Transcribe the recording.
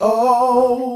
Oh,